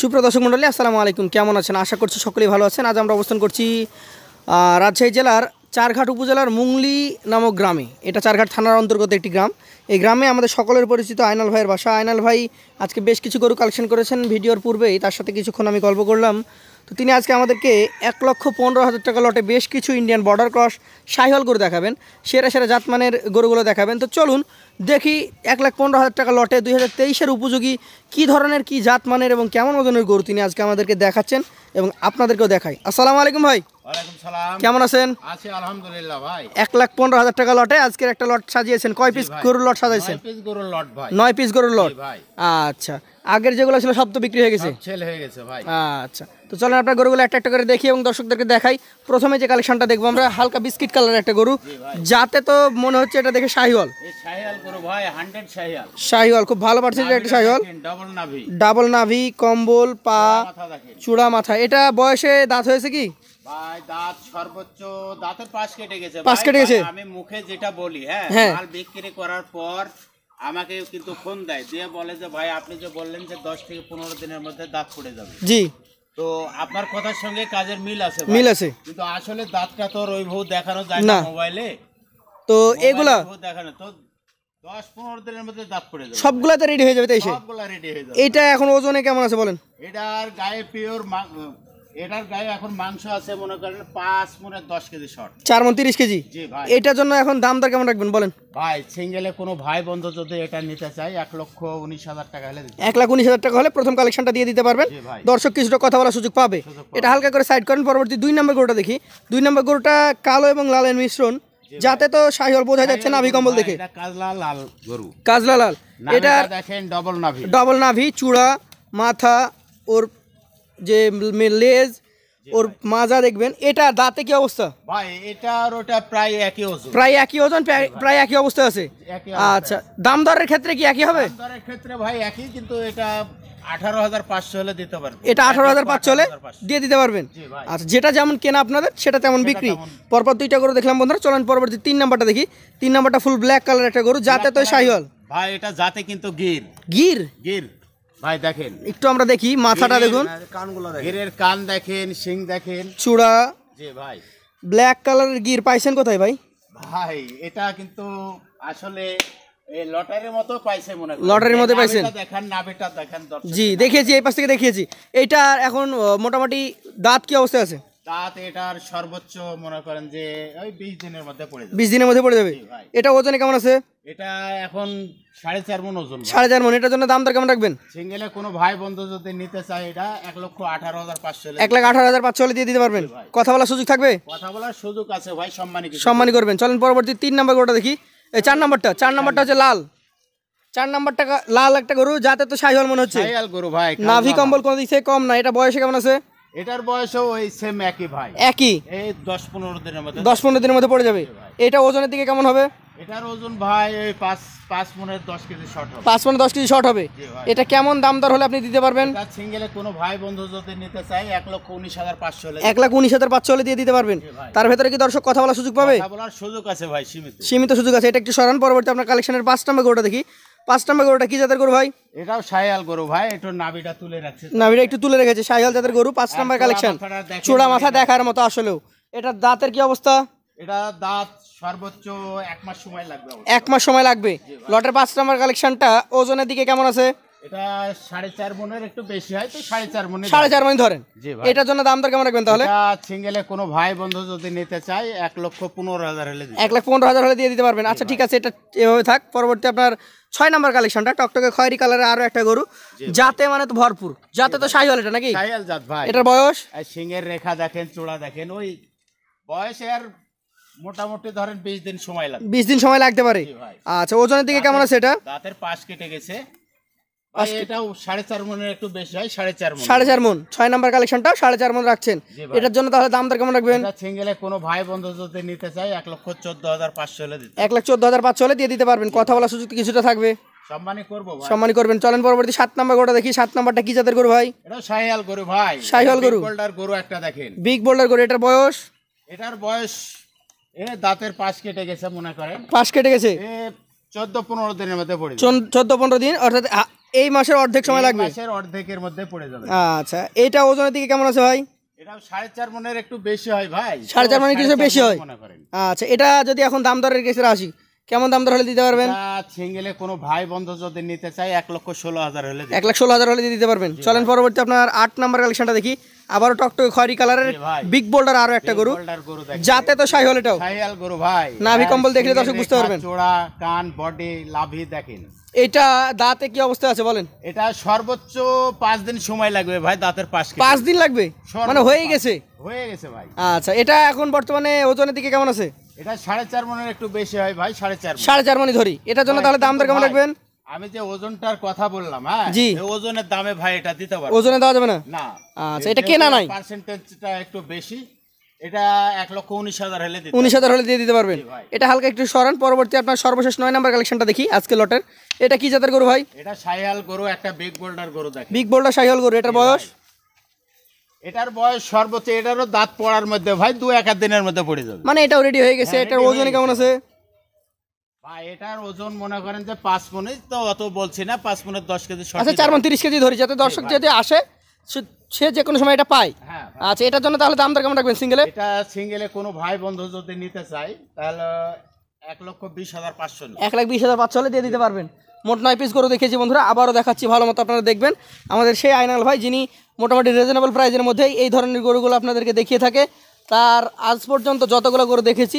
সুপ্রিয় দর্শক মণ্ডলী, আসসালামু আলাইকুম। কেমন আছেন? আশা করছি সকলেই ভালো আছেন। আজ আমরা অবস্থান করছি রাজশাহী জেলার চারঘাট উপজেলার মুংলি নামক গ্রামে। এটা চারঘাট থানার অন্তর্গত একটি গ্রাম। এই গ্রামে আমাদের সকলের পরিচিত আয়নাল ভাইয়ের বাসা। আয়নাল ভাই আজকে বেশ কিছু গরু কালেকশন করেছেন ভিডিওর পূর্বেই। তার সাথে কিছুক্ষণ আমি গল্প করলাম। তো তিনি আজকে আমাদেরকে এক লক্ষ পনেরো হাজার টাকা লটে বেশ কিছু ইন্ডিয়ান বর্ডার ক্রস সাইহল গরু দেখাবেন, সেরা সেরা জাতমানের গরুগুলো দেখাবেন। তো চলুন দেখি এক লাখ পনেরো হাজার টাকা লটে দুই হাজার তেইশের উপযোগী কী ধরনের, কী জাতমানের এবং কেমন ওজনের গরু তিনি আজকে আমাদেরকে দেখাচ্ছেন এবং আপনাদেরকেও দেখাই। আসসালামু আলাইকুম ভাই। কেমন আছেন? আছি আলহামদুলিল্লাহ ভাই। এক লাখ পনেরো হাজার টাকা লটে আজকের একটা লট সাজিয়েছেন। কয় পিস গরুর লট সাজাইছেন? নয় পিস গরুর লট আচ্ছা। আগের যেগুলো ছিল সব তো বিক্রি হয়ে গেছে? আচ্ছা। তো চলেন আপনার গরুগুলো একটা একটা করে দেখি এবং দর্শকদেরকে দেখাই। প্রথমে যে কালেকশনটা দেখব আমরা হালকা বিস্কিট কালারের একটা গরু। যাতে তো মনে হচ্ছে এটা দেখে শাহিওয়াল। শাহিওয়াল খুব ভালো পার্সেন্টের একটা শাহিওয়াল। ডাবল নাভি। কম্বল পা চূড়া মাথা। এটা বয়সে দাঁত হয়েছে কি? ভাই দাঁত সর্বোচ্চ দাঁতের পাশ কেটে গেছে পাশ কেটে গেছে? আমি মুখে যেটা বলি হ্যাঁ হ্যাঁ। মাল বিক্রি করার পর আমাকে কিন্তু ফোন দেয় দিয়ে বলে যে ভাই আপনি যে বললেন যে দশ থেকে পনেরো দিনের মধ্যে দাঁত পড়ে যাবে। জি। তো আপনার কথার সঙ্গে কাজের মিল আছে মিল আছে। কিন্তু আসলে দাঁতটা তো ওইভাবে দেখানো যায় না। মোবাইলে। তো এগুলা দেখানো। তো দশ পনেরো দিনের মধ্যে দাঁত পড়ে যাবে। সবগুলাতে রেডি হয়ে যাবে তাই সে? সবগুলা হয়ে যাবে। এইটা এখন ওজনে কেমন আছে বলেন? এটার গায়ে পিওর এটার গায়ে এখন মাংস আছে মনে করেন পাঁচ মনে দশ কেজি শর্ট। চার মন তিরিশ কেজি? জি ভাই। এটার জন্য এখন দাম দর কেমন রাখবেন বলেন? ভাই সিঙ্গেলে কোনো ভাই বন্ধু যদি এটা নিতে চায় এক লক্ষ উনিশ হাজার টাকা হলে এক লাখ উনিশ হাজার টাকা হলে প্রথম কালেকশনটা দিয়ে দিতে পারবেন। দর্শক কিছুটা কথা বলার সুযোগ পাবে। এটা হালকা করে সাইড করেন পরবর্তী দুই নম্বর গরুটা দেখি। দুই নম্বর গরুটা কালো এবং লালের মিশ্রণ। যাতে তো শাহিওয়াল বোঝা যাচ্ছে নাভি কম্বল দেখে। কাজলা লাল গরু। কাজলা লাল। এটা দেখেন ডবল নাভি। ডবল নাভি চূড়া মাথা ওর যে লেজ ওর মাজা দেখবেন এটা দাঁতে কি অবস্থা? ভাই এটার ওটা প্রায় একই ওজন। প্রায় একই ওজন প্রায়- একই অবস্থা আছে? আচ্ছা দাম দরের ক্ষেত্রে কি একই হবে? দাম দরের ক্ষেত্রে ভাই একই কিন্তু এটা আঠারো হাজার পাঁচশো হলে দিতে পারবে এটা আঠারো হাজার পাঁচশো হলে দিয়ে দিতে পারবেন? আচ্ছা যেটা যেমন কেনা আপনাদের সেটা তেমন বিক্রি। পরপর দুইটা গরু দেখলাম বন্ধুরা চলেন পরবর্তী তিন নাম্বারটা দেখি। তিন নাম্বারটা ফুল ব্ল্যাক কালার একটা গরু যাতে তো শাহিওয়াল। ভাই এটা যাতে কিন্তু গির। গির? গির। ভাই দেখেন। একটু আমরা দেখি মাথাটা দেখুন। গিরের কান দেখেন শিং দেখেন। চূড়া। জি ভাই। ব্ল্যাক কালারের গির পাইছেন কোথায় ভাই? ভাই এটা কিন্তু আসলে লটারির মতো পাইছে মনে লটারির মধ্যে পাইছেন? দেখেন নাভিটা দেখেন জি দেখিয়েছি এই পাশ থেকে দেখিয়েছি এইটা এখন মোটামুটি দাঁত কি অবস্থায় আছে? দাঁত এটার সর্বোচ্চ মনে করেন যে ওই বিশ দিনের মধ্যে পড়ে যাবে। বিশ দিনের মধ্যে পড়ে যাবে? এটা ওজনে কেমন আছে? এটা এখন সাড়ে চার মন ওজন সাড়ে চার মন এটার জন্য দাম দর কেমন রাখবেন? সিঙ্গেলে কোনো ভাই বন্ধু যদি নিতে চায় এটা এক লক্ষ আঠারো হাজার পাঁচশো এক লাখ আঠারো হাজার পাঁচশো দিয়ে দিতে পারবেন? কথা বলার সুযোগ থাকবে? কথা বলার সুযোগ আছে ভাই সম্মানী সম্মানী করবেন। চলেন পরবর্তী তিন নাম্বার গরুটা দেখি। এই চার নাম্বারটা চার নাম্বারটা হচ্ছে লাল। চার নাম্বারটা লাল একটা গরু যাতে তো শাহিওয়াল মনে হচ্ছে। শাহিয়াল গরু ভাই নাভি কম্বল কোনো দিক থেকে কম না। এটা বয়সে কেমন আছে। এটার বয়সও ওই সেম একই ভাই। একই? এই দশ পনেরো দিনের মধ্যে। দশ পনেরো দিনের মধ্যে পড়ে যাবে। এটা ওজনের দিকে কেমন হবে? এটার ওজন ভাই ওই পাঁচ পাঁচ মনের দশ কেজি শর্ট হবে। পাঁচ পনেরো দশ কেজি শর্ট হবে। এটা কেমন দাম দর হলে আপনি দিতে পারবেন? এটা সিঙ্গেলে কোনো ভাই বন্ধু যদি নিতে চায় এক লক্ষ উনিশ হাজার পাঁচশো হলে এক লাখ উনিশ হাজার পাঁচশো হলে দিয়ে দিতে পারবেন। তার ভেতরে কি দর্শক কথা বলার সুযোগ পাবে? কথা বলার সুযোগ আছে ভাই সীমিত। সীমিত সুযোগ আছে। এটা একটু সরান পরবর্তী আপনার কালেকশনের পাঁচ নাম্বার গরুটা দেখি। পাঁচ নম্বর গরুটা কি জাতের গরু ভাই? এটাও সায়াল গরু ভাই একটু নাভিটা তুলে রাখছে। নাভিটা একটু তুলে রেখেছে সায়াল জাতের গরু পাঁচ নম্বর কালেকশন চূড়া মাথা দেখার মতো আসলেও। এটা দাঁতের কি অবস্থা? এটা দাঁত সর্বোচ্চ এক মাস সময় লাগবে। এক মাস সময় লাগবে। লটের পাঁচ নম্বর কালেকশনটা ওজনের দিকে কেমন আছে? এটা সাড়ে চার মনের একটু বেশি হয় তো সাড়ে চার মনে সাড়ে চার মানে ধরেন। এটার জন্য দাম দর কেমন রাখবেন তাহলে? সিঙ্গেলে কোনো ভাই বন্ধু যদি নিতে চায় এক লক্ষ পনেরো হাজার হলে এক লাখ পনেরো হাজার হলে দিয়ে দিতে পারবেন। আচ্ছা ঠিক আছে এটা এভাবে থাক। পরবর্তী আপনার ছয় নাম্বার কালেকশনটা টকটকে খয়েরি কালারের আরও একটা গরু। যাতে মানে তো ভরপুর। যাতে তো শাহিওয়াল এটা নাকি? শায়াল জাত ভাই। এটার বয়স? সিংহের রেখা দেখেন চূড়া দেখেন ওই বয়সে আর মোটামুটি ধরেন বিশ দিন সময় লাগবে। বিশ দিন সময় লাগতে পারে। আচ্ছা ওজনের দিকে কেমন আছে এটা? দাঁতের পাশ কেটে গেছে। এটাও সাড়ে চার মনের একটু বেশি হয় সাড়ে চার মন সাড়ে চার মন ছয় নাম্বার কালেকশনটাও সাড়ে চার মন রাখছেন। এটার জন্য তাহলে দাম দর কেমন রাখবেন? সিঙ্গেলে কোনো ভাই বন্ধু যদি নিতে চায় এক লক্ষ চোদ্দ হাজার পাঁচশো হলে দিতে। এক লাখ চোদ্দ হাজার পাঁচশো হলে দিয়ে দিতে পারবেন। কথা বলার সুযোগ কিছুটা থাকবে। সম্মানী করব সম্মানী করবেন। চলেন পরবর্তী সাত নাম্বার গরুটা দেখি। সাত নাম্বারটা কি জাতের গরু ভাই? গরু ভাই। গরু। গরু একটা দেখেন। বিগ বোল্ডার গরু এটার বয়স? এটার বয়স এ দাঁতের পাশ কেটে গেছে মনে করেন। পাশ কেটে গেছে? চোদ্দ পনেরো দিনের মধ্যে পড়ে চোদ্দ পনেরো দিন অর্থাৎ এই মাসের অর্ধেক সময় লাগবে? মাসের অর্ধেকের মধ্যে পড়ে যাবে। আচ্ছা এটা ওজনের দিকে কেমন আছে ভাই? এটাও সাড়ে চার মনের একটু বেশি হয় ভাই। সাড়ে চার মনের কিছু বেশি হয়? আচ্ছা এটা যদি এখন দাম দরের কেসে আসি কেমন দাম দর হলে দিতে পারবেন? সিঙ্গেলে কোনো ভাই বন্ধু যদি নিতে চাই এক লক্ষ ষোলো হাজার হলে এক লাখ ষোলো হাজার হলে দিতে পারবেন। চলেন পরবর্তী আপনার আট নম্বর কালেকশনটা দেখি। আবারও টকটকে খয়রি কালারের বিগ বোল্ডার আরও একটা গরু। যাতে তো সাই হল এটাও। সাইয়াল গরু ভাই। নাভি কম্বল দেখলে দর্শক বুঝতে পারবেন। চোড়া কান বডি লাভি দেখেন। এটা দাঁতে কি অবস্থা আছে বলেন? এটা সর্বোচ্চ পাঁচ দিন সময় লাগবে ভাই দাঁতের পাশ পাঁচ দিন লাগবে? মানে হয়ে গেছে? হয়ে গেছে ভাই। আচ্ছা এটা এখন বর্তমানে ওজনের দিকে কেমন আছে? এটা সাড়ে চার মনের একটু বেশি হয় ভাই সাড়ে চার সাড়ে চার মানি ধরি। এটার জন্য তাহলে দাম দর কেমন রাখবেন? আমি যে ওজনটার কথা বললাম হ্যাঁ? জি। ওজনের দামে ভাই এটা দিতে পারব। ওজনে দেওয়া যাবে না? না। আচ্ছা, এটা কেনা নাই? পার্সেন্টেজটা একটু বেশি এটা এক লক্ষ উনিশ হাজার হলে উনিশ হাজার হলে দিয়ে দিতে পারবেন। এটা হালকা একটু সরান পরবর্তী আপনার সর্বশেষ নয় নাম্বার কালেকশনটা দেখি আজকে লটের এটা কি জাতের গরু ভাই? এটা সাইহাল গরু একটা বিগ বোল্ডার গরু দেখে বিগ বোল্ডার সাইহল গরু এটার বয়স? এটার বয়স সর্বোচ্চ এটারও দাঁত পড়ার মধ্যে ভাই দু এক দিনের মধ্যে পড়ে যাবে। মানে এটাও রেডি হয়ে গেছে হ্যাঁ, এটার ওজনে কেমন আছে? ভাই এটার ওজন মনে করেন যে পাঁচ মনে তো অত বলছি না পাঁচ মনের দশ কেজি আচ্ছা চার মন তিরিশ কেজি ধরি যাতে দর্শক যদি আসে সে- যে কোনো সময় এটা পায়। হ্যাঁ আচ্ছা এটার জন্য তাহলে দাম দর কেমন রাখবেন সিঙ্গেলে এটা সিঙ্গেলে কোনো ভাই বন্ধু যদি নিতে চায় তাহলে এক লক্ষ বিশ হাজার পাঁচশো এক লাখ বিশ হাজার পাঁচশো হলে দিয়ে দিতে পারবেন। মোট নয় পিস গরু দেখেছি বন্ধুরা আবারও দেখাচ্ছি ভালো মতো আপনারা দেখবেন। আমাদের সেই আইনাল ভাই যিনি মোটামুটি রিজনেবল প্রাইজের মধ্যেই এই ধরনের গরুগুলো আপনাদেরকে দেখিয়ে থাকে। তার আজ পর্যন্ত যতগুলো গরু দেখেছি,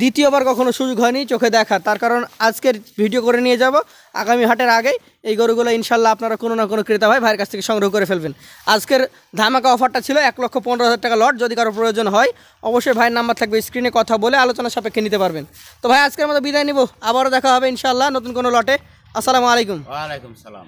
দ্বিতীয়বার কখনো সুযোগ হয়নি চোখে দেখা তার কারণ আজকের ভিডিও করে নিয়ে যাব। আগামী হাটের আগেই এই গরুগুলো ইনশাল্লাহ আপনারা কোনো না কোনো ক্রেতা ভাই ভাইয়ের কাছ থেকে সংগ্রহ করে ফেলবেন। আজকের ধামাকা অফারটা ছিল এক লক্ষ পনেরো হাজার টাকা লট। যদি কারও প্রয়োজন হয়, অবশ্যই ভাইয়ের নাম্বার থাকবে স্ক্রিনে কথা বলে আলোচনা সাপেক্ষে নিতে পারবেন। তো ভাই, আজকের মতো বিদায় নিব। আবারও দেখা হবে ইনশাল্লাহ নতুন কোনো লটে। আসসালামু আলাইকুম। ওয়ালাইকুম সালাম।